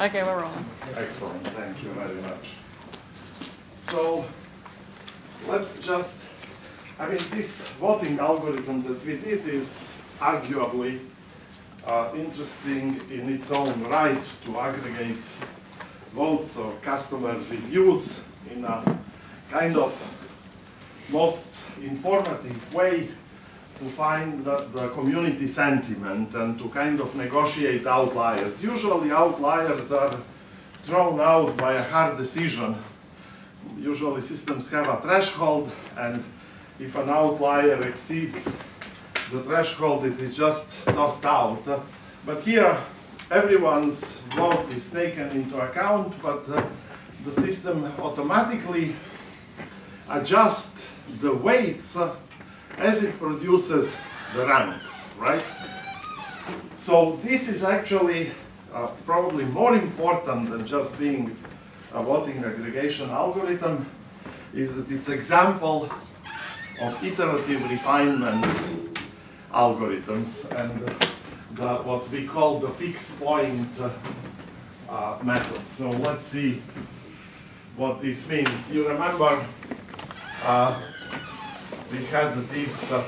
Okay, we're rolling. Excellent, thank you very much. So, let's just, I mean, this voting algorithm that we did is arguably uh, interesting in its own right to aggregate votes or customer reviews in a kind of most informative way to find the, the community sentiment and to kind of negotiate outliers. Usually outliers are thrown out by a hard decision. Usually systems have a threshold and if an outlier exceeds the threshold it is just tossed out. But here everyone's vote is taken into account but uh, the system automatically adjusts the weights uh, as it produces the ranks, right? So this is actually uh, probably more important than just being a voting aggregation algorithm is that it's example of iterative refinement algorithms and the, what we call the fixed point uh, method. So let's see what this means. You remember uh, we had these uh,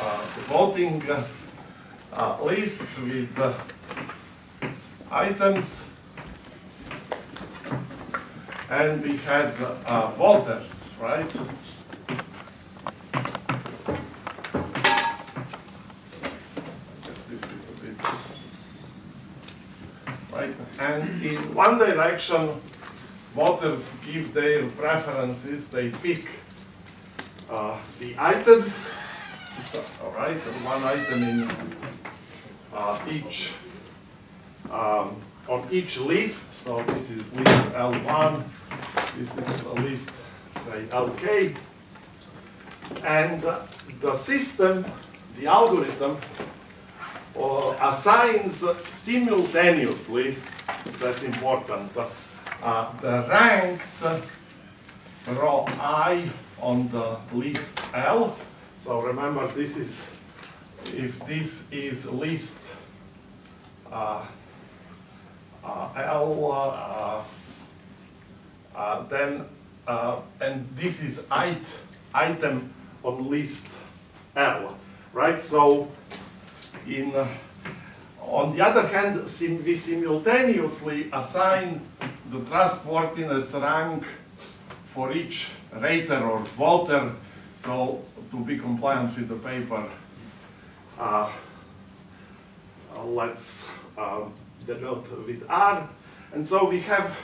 uh, voting uh, lists with items and we had voters, right? This is a bit right, and in one direction voters give their preferences, they pick uh, the items, all right, one item in uh, each, um, on each list, so this is list L1, this is a list, say, LK, and the system, the algorithm, uh, assigns simultaneously, that's important, uh, the ranks rho i on the list L. So remember this is, if this is list uh, uh, L, uh, uh then, uh, and this is it, item on list L, right? So in, uh, on the other hand, sim we simultaneously assign the trustworthiness rank for each rater or voter, so to be compliant with the paper, uh, uh, let's uh, denote with R. And so we have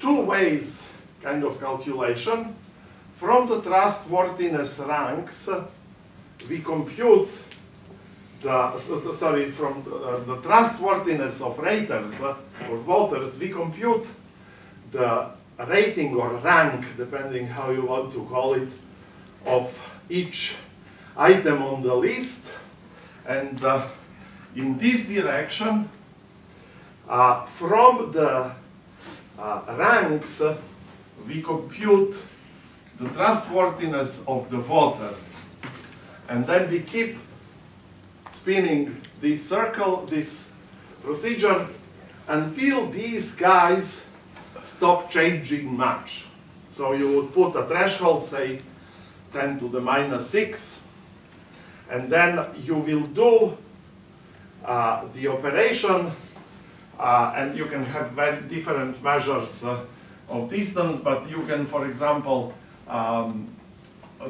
two ways kind of calculation. From the trustworthiness ranks, we compute the, sorry, from the, uh, the trustworthiness of raters uh, or voters, we compute the rating or rank, depending how you want to call it, of each item on the list. And uh, in this direction, uh, from the uh, ranks, uh, we compute the trustworthiness of the voter. And then we keep spinning this circle, this procedure, until these guys stop changing much. So you would put a threshold, say 10 to the minus 6, and then you will do uh, the operation, uh, and you can have very different measures uh, of distance, but you can, for example, um,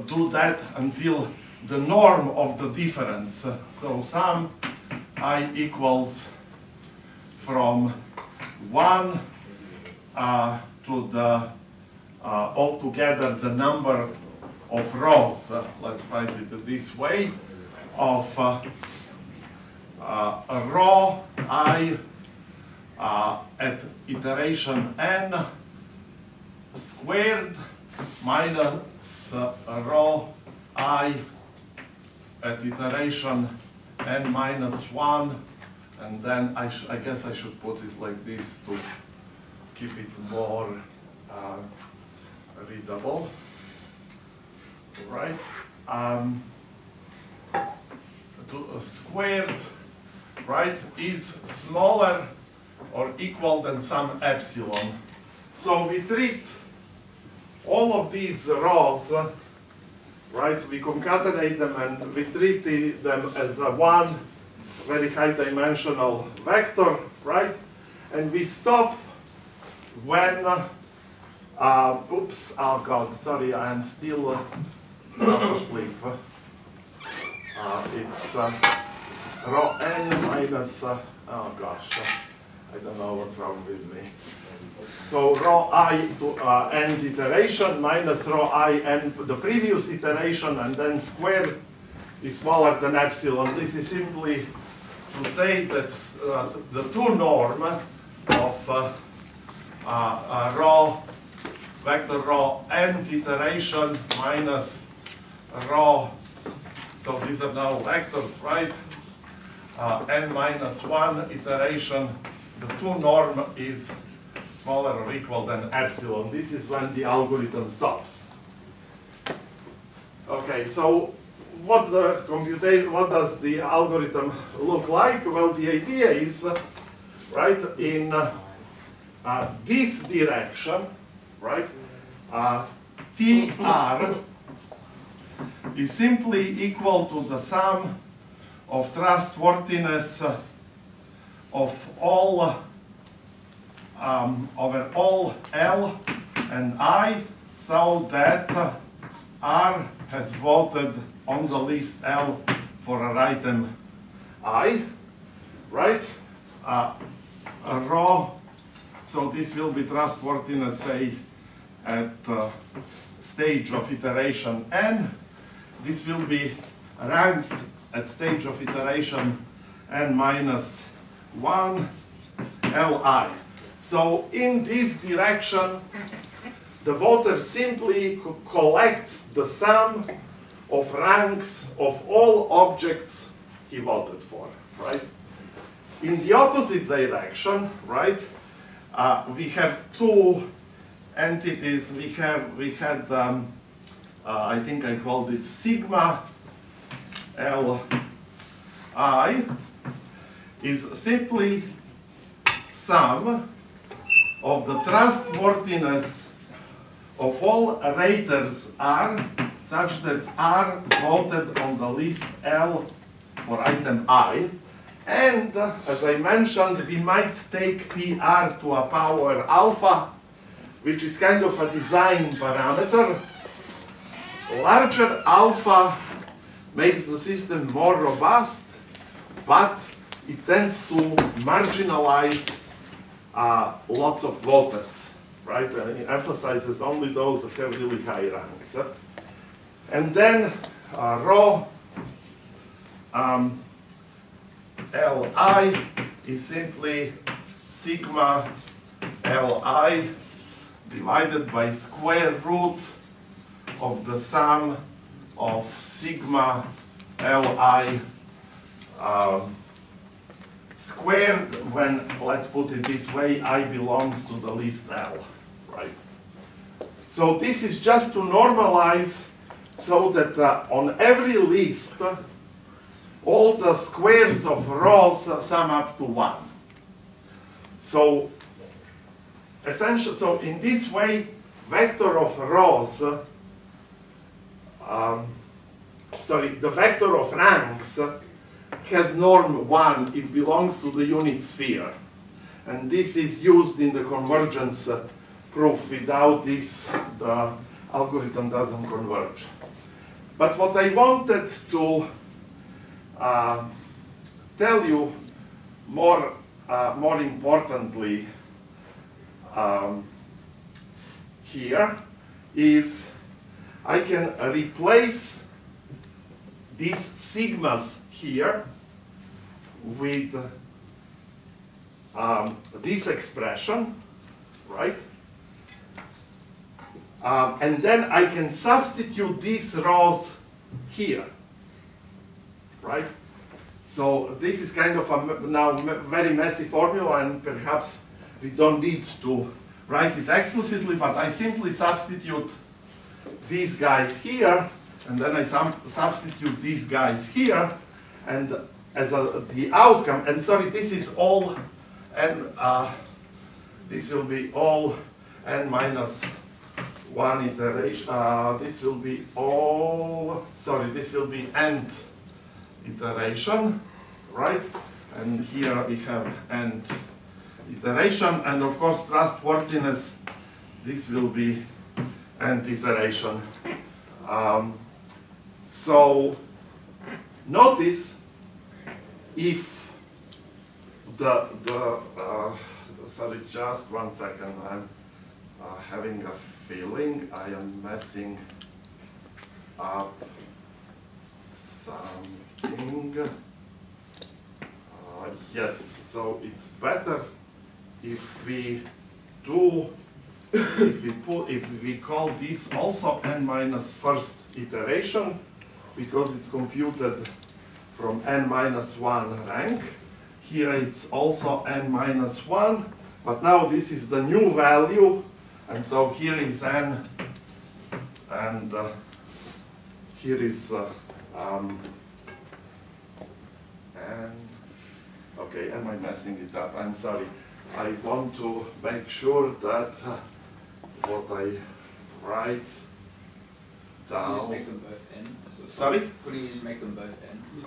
do that until the norm of the difference. So sum i equals from 1 uh, to the uh, altogether the number of rows, uh, let's write it this way, of uh, a rho i at iteration n squared minus rho i at iteration n minus 1 and then I, I guess I should put it like this to keep it more uh, readable, right? Um, to, uh, squared, right, is smaller or equal than some epsilon. So we treat all of these rhos, right, we concatenate them and we treat them as a one very high dimensional vector, right? And we stop when, uh, oops, oh God, sorry, I am still uh, not asleep. Uh, it's uh, rho n minus, uh, oh gosh, I don't know what's wrong with me. So rho i to uh, n iteration minus rho i n the previous iteration and then squared is smaller than epsilon. This is simply to say that uh, the two norm of uh, uh, uh rho vector rho n iteration minus rho, so these are now vectors, right? Uh, n minus 1 iteration, the two norm is smaller or equal than epsilon. This is when the algorithm stops. Okay, so what the computation, what does the algorithm look like? Well, the idea is, uh, right, in uh, uh, this direction, right, uh, TR is simply equal to the sum of trustworthiness of all um, over all L and I so that R has voted on the list L for an item I, right? Uh, so this will be trustworthiness, say, at uh, stage of iteration n. This will be ranks at stage of iteration n minus 1 Li. So in this direction, the voter simply co collects the sum of ranks of all objects he voted for, right? In the opposite direction, right, uh, we have two entities. We have we had um, uh, I think I called it sigma L I is simply sum of the trustworthiness of all raters R such that R voted on the list L for item I. And uh, as I mentioned, we might take TR to a power alpha, which is kind of a design parameter. Larger alpha makes the system more robust, but it tends to marginalize uh, lots of voters, right? And it emphasizes only those that have really high ranks. And then uh, rho um, Li is simply sigma Li divided by square root of the sum of sigma Li um, squared when, let's put it this way, I belongs to the list L, right? So this is just to normalize so that uh, on every list, all the squares of rhos sum up to one. So essentially, so in this way, vector of rhos, um, sorry, the vector of ranks has norm 1, it belongs to the unit sphere. And this is used in the convergence proof. Without this, the algorithm doesn't converge. But what I wanted to uh, tell you more, uh, more importantly um, here is I can replace these sigmas here with um, this expression, right? Um, and then I can substitute these rhos here, right? So this is kind of a now very messy formula and perhaps we don't need to write it explicitly, but I simply substitute these guys here and then I substitute these guys here and as a, the outcome, and sorry, this is all and uh, this will be all n minus one iteration, uh, this will be all, sorry, this will be nth iteration, right? And here we have nth iteration, and of course trustworthiness, this will be nth iteration. Um, so notice if the, the uh, sorry, just one second, I'm uh, having a feeling I am messing up something. Uh, yes, so it's better if we do, if we put, if we call this also n minus first iteration, because it's computed from n minus 1 rank. Here it's also n minus 1, but now this is the new value, and so here is n, and uh, here is uh, um, n. Okay, am I messing it up? I'm sorry. I want to make sure that uh, what I write Can you just down. make them both n? Sorry? Couldn't you just make them both n?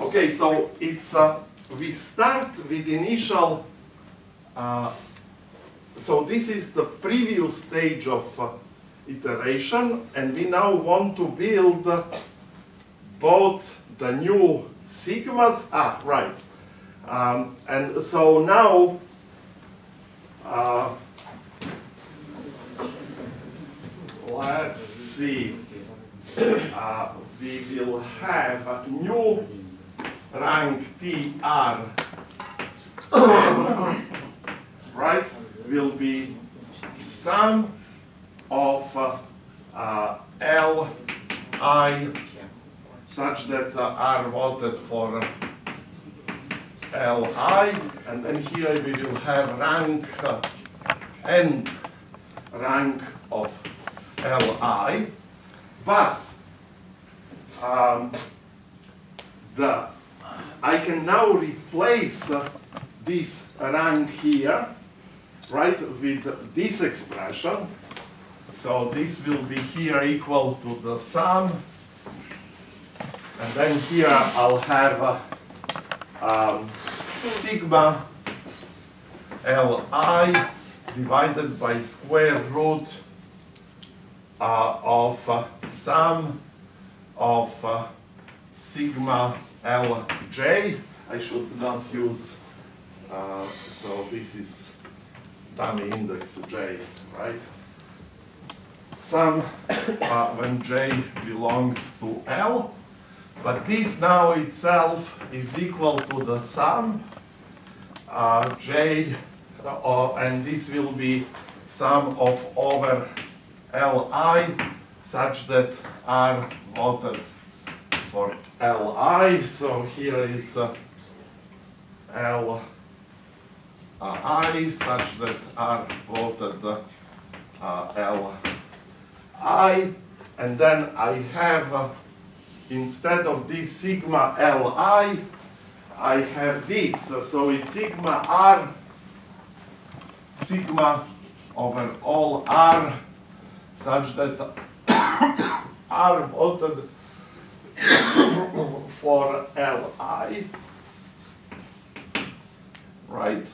Okay, so it's uh, we start with initial. Uh, so this is the previous stage of uh, iteration, and we now want to build both the new sigmas. Ah, right. Um, and so now. Uh, let's see. Uh, we will have a new rank TR, right, will be sum of uh, uh, Li such that uh, R voted for Li, and then here we will have rank uh, n rank of Li, but um, the I can now replace uh, this rank here, right, with this expression. So this will be here equal to the sum. And then here I'll have uh, um, sigma Li divided by square root uh, of uh, sum of uh, sigma Lj. I should not use, uh, so this is dummy index j, right? Sum uh, when j belongs to L, but this now itself is equal to the sum uh, j, uh, and this will be sum of over Li such that R voted for Li. So here is uh, L uh, such that R voted uh, uh, L I, and then I have uh, instead of this sigma Li, I have this. So it's sigma R sigma over all R such that R voted for Li, right?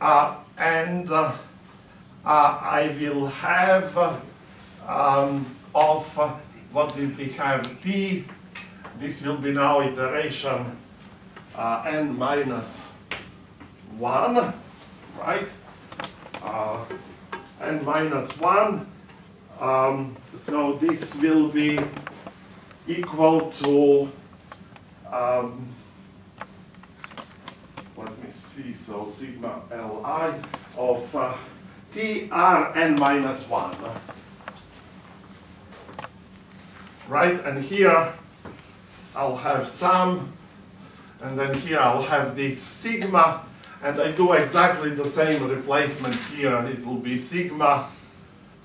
Uh, and uh, uh, I will have um, of uh, what did we have T, this will be now iteration uh, n minus 1, right? Uh, n minus 1, um, so this will be equal to, um, let me see, so sigma Li of uh, Tr n minus 1. Right, and here I'll have sum, and then here I'll have this sigma, and I do exactly the same replacement here, and it will be sigma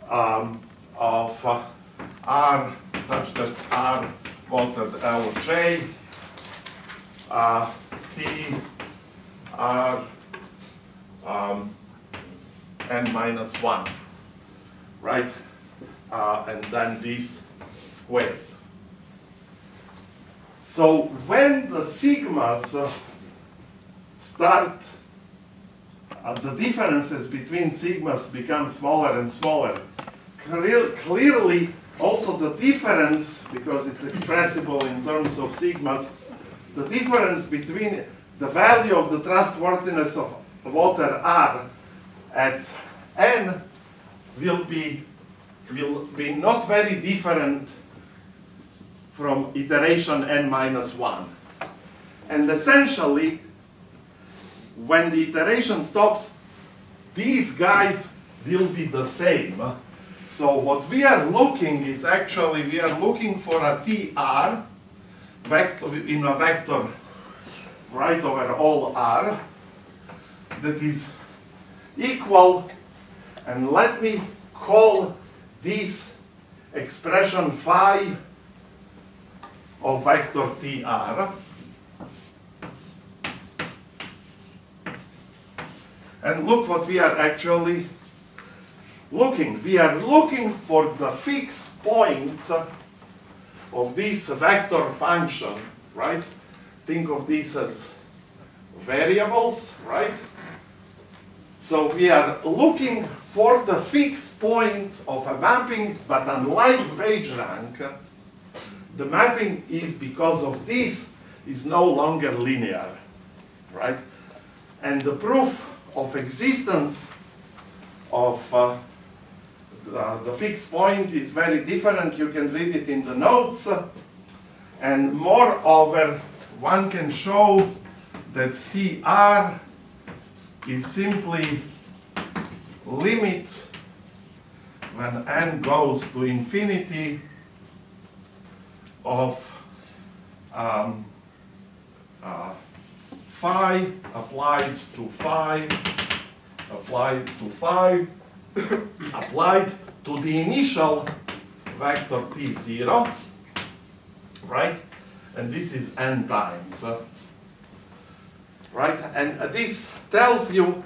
um, of uh, R such that R voted Lj, uh, T R um, n minus 1, right? Uh, and then this squared. So when the sigmas start, uh, the differences between sigmas become smaller and smaller. Clear, clearly, also the difference, because it's expressible in terms of sigmas, the difference between the value of the trustworthiness of water R at n will be, will be not very different from iteration n minus 1. And essentially, when the iteration stops, these guys will be the same. So what we are looking is actually, we are looking for a TR vector, in a vector right over all R that is equal, and let me call this expression phi of vector TR. And look what we are actually looking. We are looking for the fixed point of this vector function, right? Think of these as variables, right? So we are looking for the fixed point of a mapping, but unlike PageRank, the mapping is because of this is no longer linear, right? And the proof of existence of uh, the, the, fixed point is very different. You can read it in the notes. And moreover, one can show that TR is simply limit when n goes to infinity of um, uh, phi applied to phi applied to phi applied to the initial vector t0 right? And this is n times uh, right? And uh, this tells you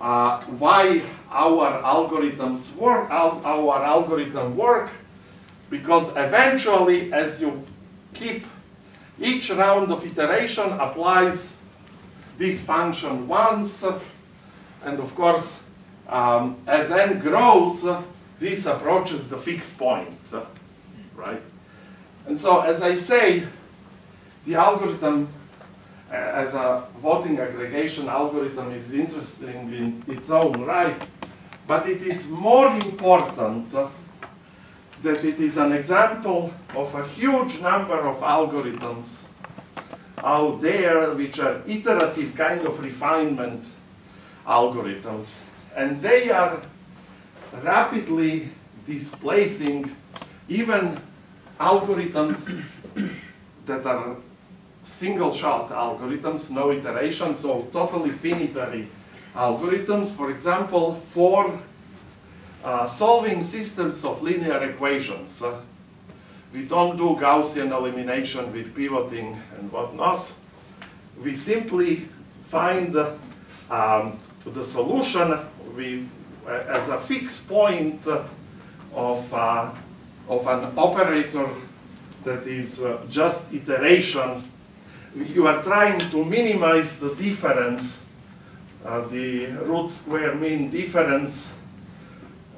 uh, why our algorithms work our, our algorithm work because eventually as you keep each round of iteration applies this function once and of course um, as n grows this approaches the fixed point right? And so as I say the algorithm uh, as a voting aggregation algorithm is interesting in its own right but it is more important that it is an example of a huge number of algorithms out there which are iterative kind of refinement algorithms. And they are rapidly displacing even algorithms that are single shot algorithms, no iteration, so totally finitary algorithms. For example, for uh, solving systems of linear equations. Uh, we don't do Gaussian elimination with pivoting and whatnot. We simply find um, the solution uh, as a fixed point of, uh, of an operator that is uh, just iteration. You are trying to minimize the difference, uh, the root square mean difference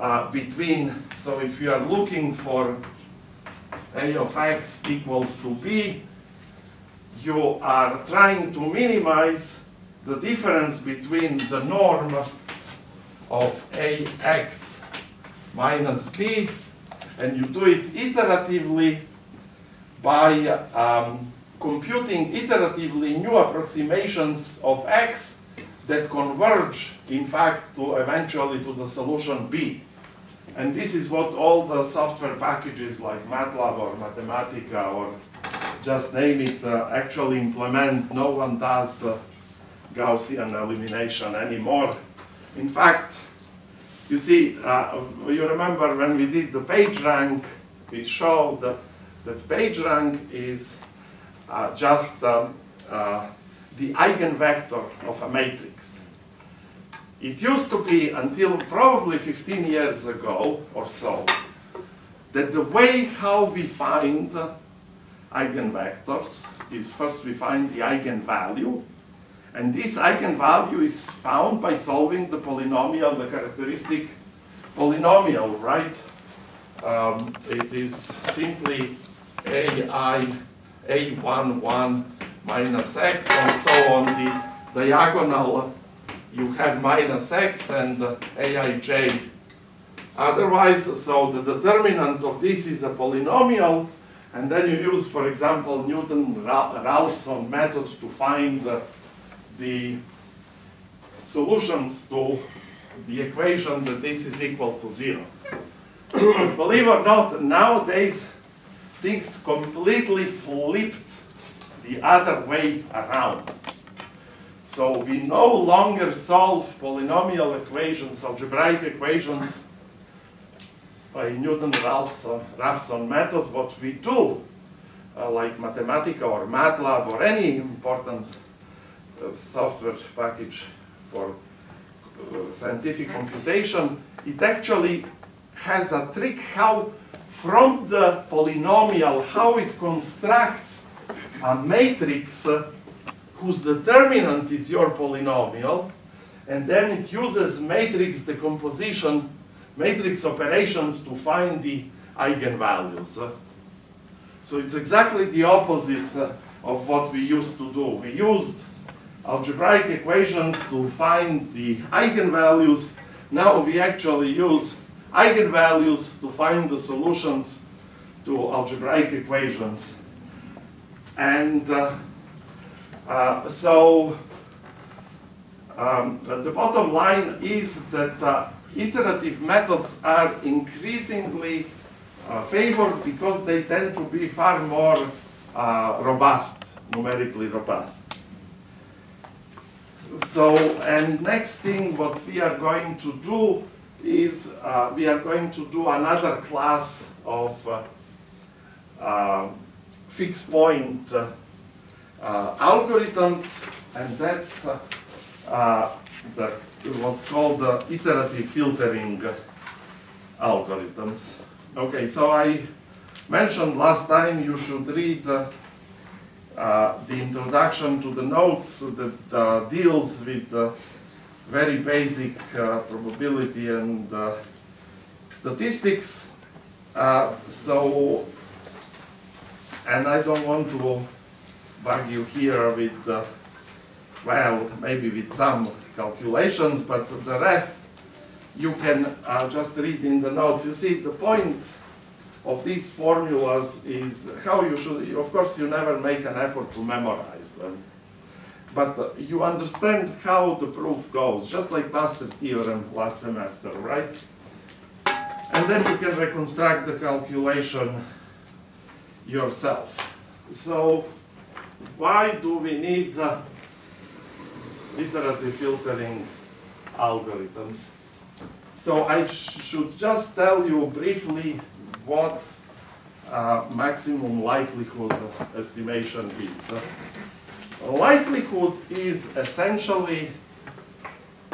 uh, between, so if you are looking for a of x equals to b, you are trying to minimize the difference between the norm of ax minus b, and you do it iteratively by um, computing iteratively new approximations of x that converge, in fact, to eventually to the solution b. And this is what all the software packages like MATLAB or Mathematica or just name it uh, actually implement. No one does uh, Gaussian elimination anymore. In fact, you see, uh, you remember when we did the PageRank, we showed that, PageRank is uh, just um, uh, the eigenvector of a matrix. It used to be until probably 15 years ago or so that the way how we find eigenvectors is first we find the eigenvalue and this eigenvalue is found by solving the polynomial, the characteristic polynomial, right? Um, it is simply ai a11 minus x and so on the diagonal you have minus x and aij otherwise so the determinant of this is a polynomial and then you use for example Newton-Raphson method to find uh, the solutions to the equation that this is equal to zero. Believe or not, nowadays things completely flipped the other way around. So we no longer solve polynomial equations, algebraic equations by Newton-Raphson method. What we do, uh, like Mathematica or MATLAB or any important uh, software package for uh, scientific computation, it actually has a trick how from the polynomial, how it constructs a matrix uh, whose determinant is your polynomial, and then it uses matrix decomposition, matrix operations to find the eigenvalues. So it's exactly the opposite of what we used to do. We used algebraic equations to find the eigenvalues. Now we actually use eigenvalues to find the solutions to algebraic equations. And uh, uh, so um, the bottom line is that uh, iterative methods are increasingly uh, favored because they tend to be far more uh, robust, numerically robust. So, and next thing what we are going to do is uh, we are going to do another class of fixed point algorithms, and that's uh, the, what's called the iterative filtering algorithms. Okay, so I mentioned last time you should read uh, the introduction to the notes that uh, deals with uh, very basic uh, probability and uh, statistics. so, and I don't want to bug you here with, well, maybe with some calculations, but the rest you can just read in the notes. You see, the point of these formulas is how you should, of course you never make an effort to memorize them, but uh, you understand how the proof goes, just like Master theorem last semester, right? And then you can reconstruct the calculation yourself. So why do we need uh, iterative filtering algorithms? So I sh should just tell you briefly what uh, maximum likelihood estimation is. Uh, likelihood is essentially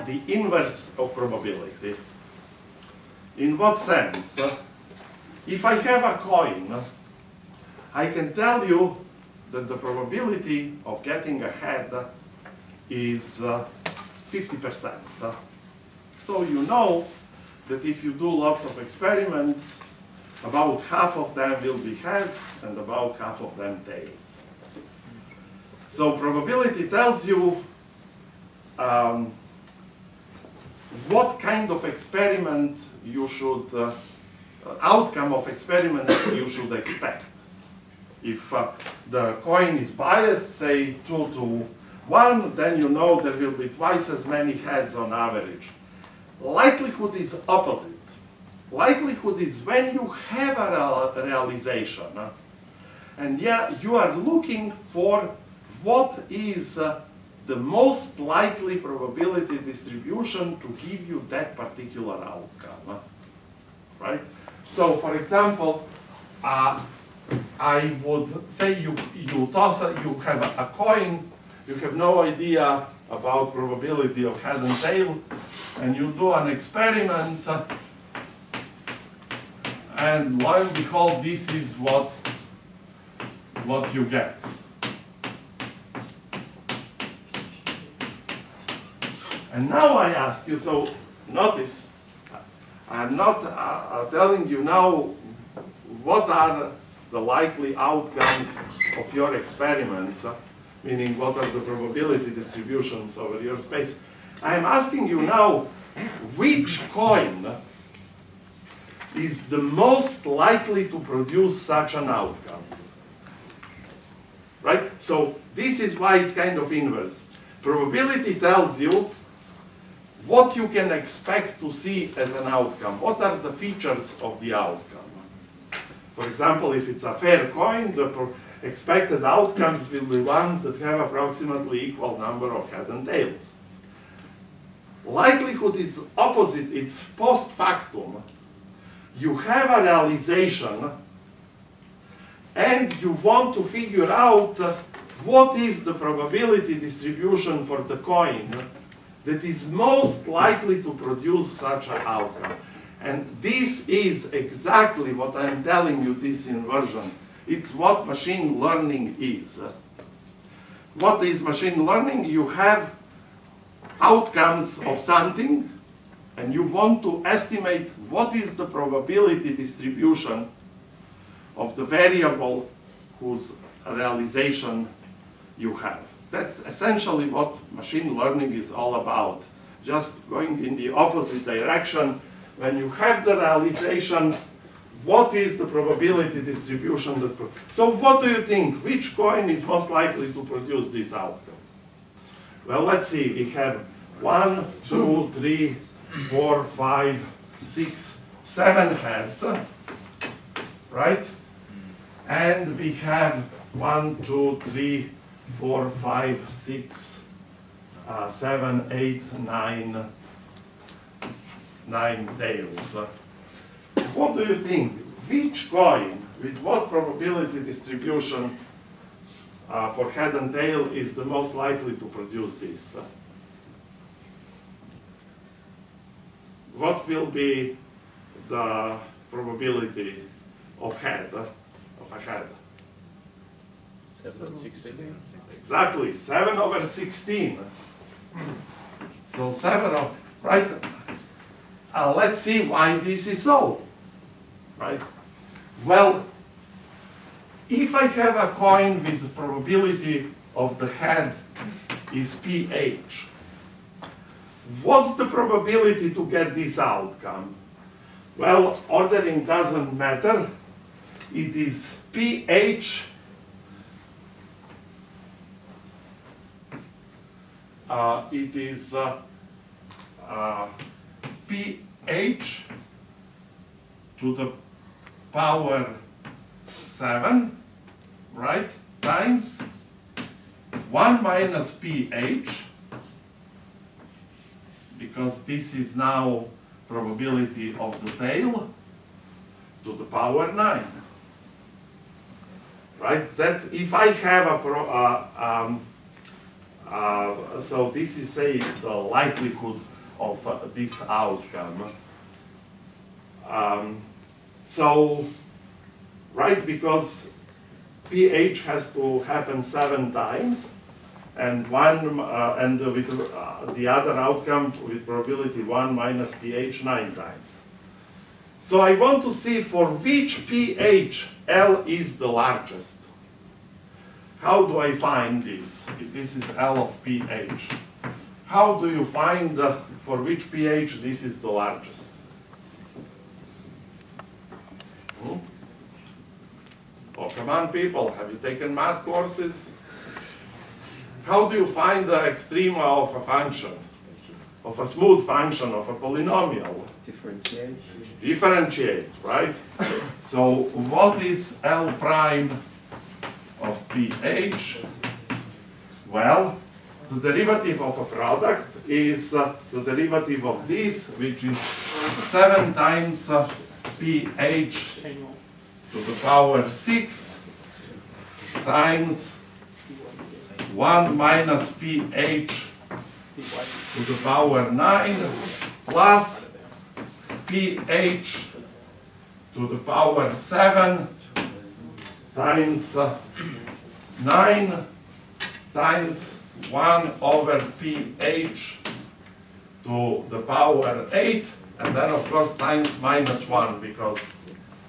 the inverse of probability. In what sense? If I have a coin, I can tell you that the probability of getting a head is 50%. Uh, so you know that if you do lots of experiments, about half of them will be heads and about half of them tails. So probability tells you um, what kind of experiment you should, uh, outcome of experiment you should expect. If uh, the coin is biased, say 2 to 1, then you know there will be twice as many heads on average. Likelihood is opposite. Likelihood is when you have a realization, uh, and yeah, you are looking for what is uh, the most likely probability distribution to give you that particular outcome, uh, right? So, for example, uh, I would say you, you toss, you have a, coin, you have no idea about probability of head and tail, and you do an experiment, and lo and behold, this is what, what you get. And now I ask you, so notice, I'm not uh, uh, telling you now what are the likely outcomes of your experiment, meaning what are the probability distributions over your space. I am asking you now which coin is the most likely to produce such an outcome. Right? So this is why it's kind of inverse. Probability tells you what you can expect to see as an outcome. What are the features of the outcome? For example, if it's a fair coin, the expected outcomes will be ones that have approximately equal number of head and tails. Likelihood is opposite, it's post factum. You have a realization and you want to figure out what is the probability distribution for the coin that is most likely to produce such an outcome. And this is exactly what I'm telling you, this inversion. It's what machine learning is. What is machine learning? You have outcomes of something, and you want to estimate what is the probability distribution of the variable whose realization you have. That's essentially what machine learning is all about. Just going in the opposite direction. When you have the realization, what is the probability distribution that... so what do you think? Which coin is most likely to produce this outcome? Well, let's see. We have one, two, three, four, five, six, seven heads, right? And we have one, two, three, four, five, six, uh, seven, eight, nine, nine tails. What do you think? Which coin, with what probability distribution uh, for head and tail is the most likely to produce this? What will be the probability of head, of a head? 7 over 16. Exactly, 7 over 16. So 7 of, right? Uh, let's see why this is so, right? Well, if I have a coin with the probability of the head is pH, what's the probability to get this outcome? Well, ordering doesn't matter. It is pH uh, it is uh, uh, pH to the power 7, right, times 1 minus pH, because this is now probability of the tail, to the power 9. Right, that's if I have a pro, uh, um, uh, so this is say the likelihood of uh, this outcome. Um, so, right, because pH has to happen seven times, and one uh, and with uh, the other outcome with probability one minus pH nine times. So I want to see for which pH L is the largest. How do I find this? If this is L of pH. How do you find uh, for which pH this is the largest? Hmm? Oh, come on people, have you taken math courses? How do you find the extrema of a function? Of a smooth function, of a polynomial? Differentiate. Differentiate, right? so what is L prime of pH? Well, the derivative of a product is uh, the derivative of this, which is 7 times uh, pH to the power 6 times 1 minus pH to the power 9 plus pH to the power 7 times uh, 9 times 1 over pH to the power 8 and then of course times minus 1 because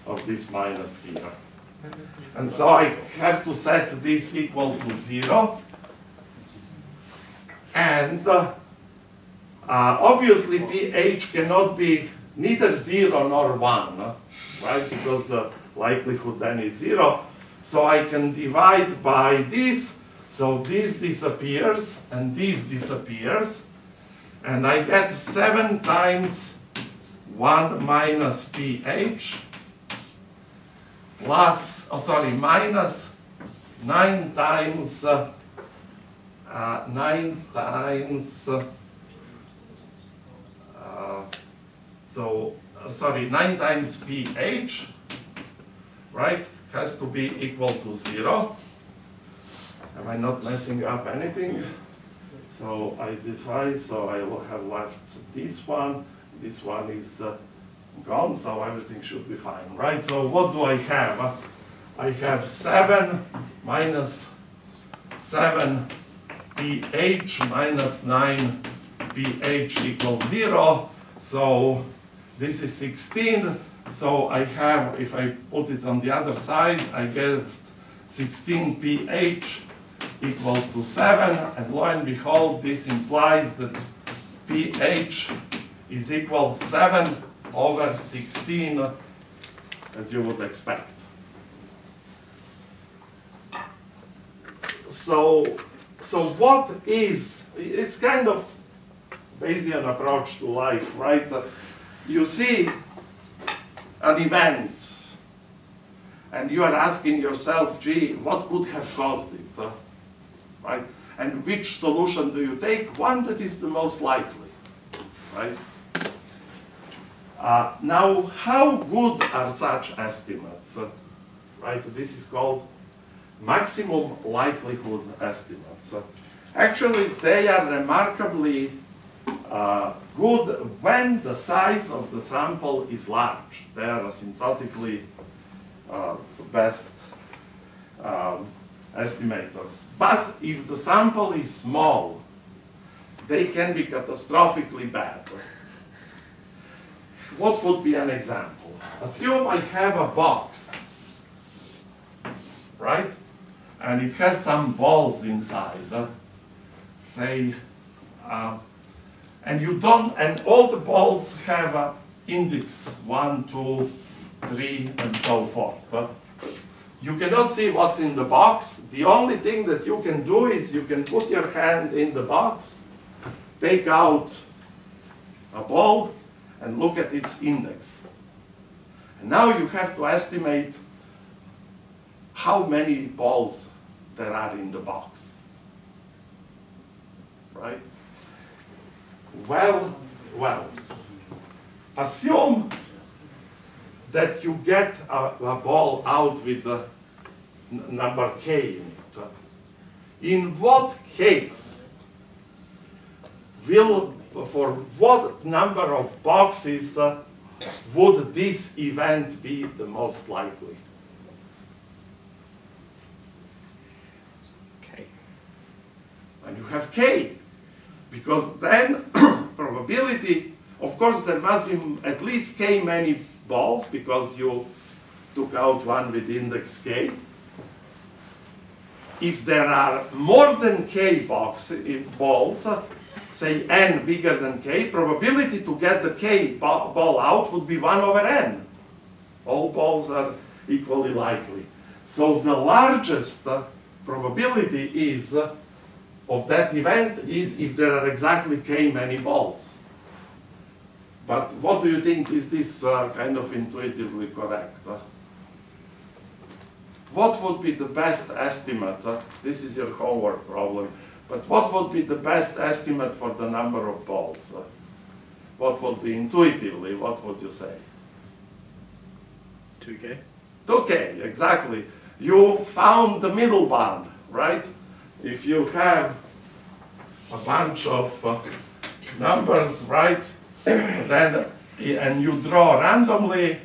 of this minus here. And so I have to set this equal to 0 and uh, uh, obviously pH cannot be neither 0 nor 1, uh, right? Because the likelihood then is 0. So I can divide by this. So this disappears and this disappears. And I get 7 times 1 minus pH plus, oh sorry, minus 9 times uh, uh, 9 times, uh, so, uh, sorry, 9 times pH, right, has to be equal to 0. Am I not messing up anything? So I decide, so I will have left this one, this one is uh, gone, so everything should be fine, right? So what do I have? I have 7 minus 7 pH minus 9 pH equals 0. So this is 16. So I have, if I put it on the other side, I get 16 pH equals to 7. And lo and behold, this implies that pH is equal 7 over 16, as you would expect. So so what is, it's kind of Bayesian approach to life, right? You see an event, and you are asking yourself, gee, what could have caused it, right? And which solution do you take? One that is the most likely, right? Uh, now, how good are such estimates, uh, right? This is called maximum likelihood estimates. Actually, they are remarkably uh, good when the size of the sample is large. They are asymptotically uh, best um, estimators. But if the sample is small, they can be catastrophically bad. What would be an example? Assume I have a box, right? and it has some balls inside, uh, say, uh, and you don't, and all the balls have an index, one, two, three, and so forth. Uh, you cannot see what's in the box. The only thing that you can do is you can put your hand in the box, take out a ball, and look at its index. And now you have to estimate how many balls there are in the box. Right? Well, well, assume that you get a, a ball out with the number k in it. In what case will, for what number of boxes uh, would this event be the most likely? K. and you have k. Because then probability, of course there must be at least k many balls because you took out one with index k. If there are more than k box, eh, balls, say n bigger than k, probability to get the k ball out would be 1 over n. All balls are equally likely. So the largest uh, probability is uh, of that event is if there are exactly k many balls. But what do you think, is this uh, kind of intuitively correct? Uh, what would be the best estimate? Uh, this is your homework problem. But what would be the best estimate for the number of balls? What would be intuitively, what would you say? 2k? 2k, exactly. You found the middle band, right? if you have a bunch of uh, numbers, right? then, and you draw randomly,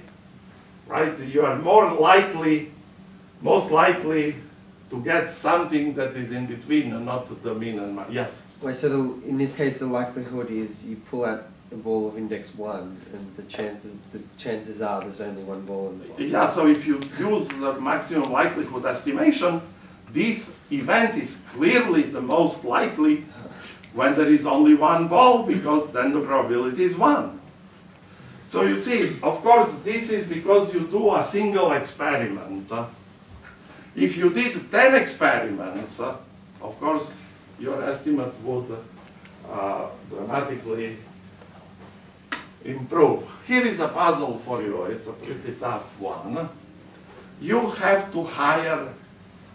right? You are more likely, most likely to get something that is in between and not the mean and ma- yes. Wait, so the, in this case, the likelihood is you pull out a ball of index one, and the chances the chances are there's only one ball in the box. Yeah, so if you use the maximum likelihood estimation, this event is clearly the most likely when there is only one ball, because then the probability is one. So you see, of course, this is because you do a single experiment. If you did 10 experiments, of course, your estimate would uh, dramatically improve. Here is a puzzle for you. It's a pretty tough one. You have to hire,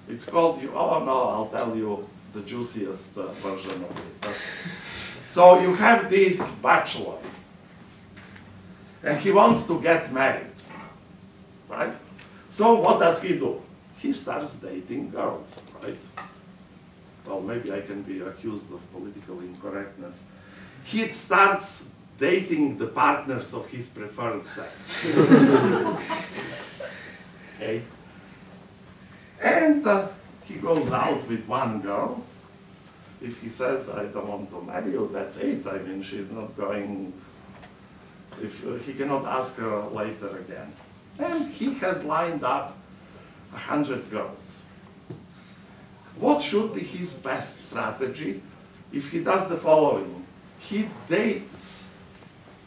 it's called, you, oh no, I'll tell you the juiciest uh, version of it. Uh, So you have this bachelor, and he wants to get married, right? So what does he do? He starts dating girls, right? Well, maybe I can be accused of political incorrectness. He starts dating the partners of his preferred sex. okay? And uh, he goes out with one girl. If he says, I don't want to marry you, that's it. I mean, she's not going, if uh, he cannot ask her later again. And he has lined up a hundred girls. What should be his best strategy if he does the following? He dates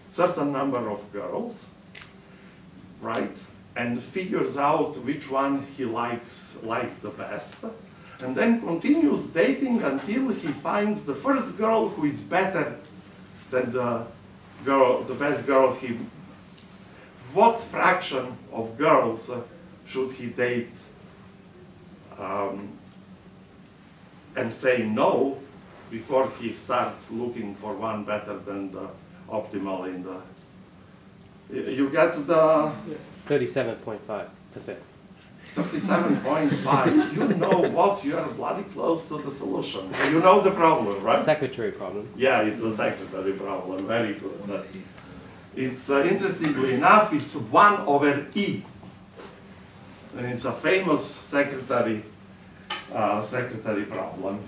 certain number of girls, right? and figures out which one he likes like the best, and then continues dating until he finds the first girl who is better than the girl, the best girl he. What fraction of girls should he date um, and say no before he starts looking for one better than the optimal in the. You get the. Yeah. 37.5%. 37.5. you know what? You are bloody close to the solution. You know the problem, right? Secretary problem. Yeah, it's a secretary problem. Very good. It's uh, interestingly enough, it's 1 over E. And it's a famous secretary, uh, secretary problem.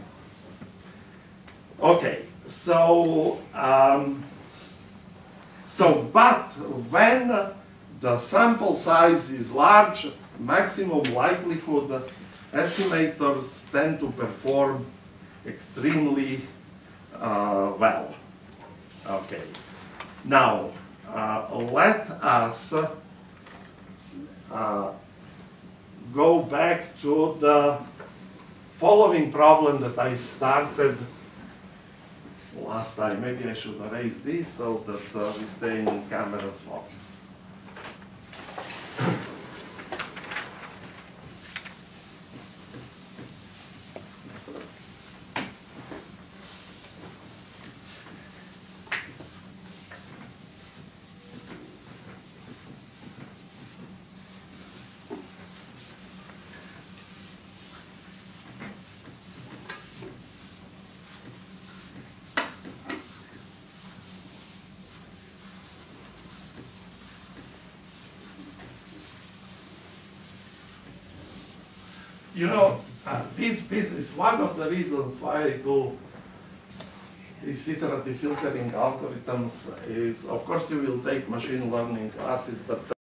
Okay, so, um, so but when the sample size is large, maximum likelihood estimators tend to perform extremely uh, well. Okay. Now, uh, let us uh, go back to the following problem that I started last time. Maybe I should erase this so that uh, we stay in camera's focus. You know, uh, this business, one of the reasons why I do these iterative filtering algorithms is, of course, you will take machine learning classes, but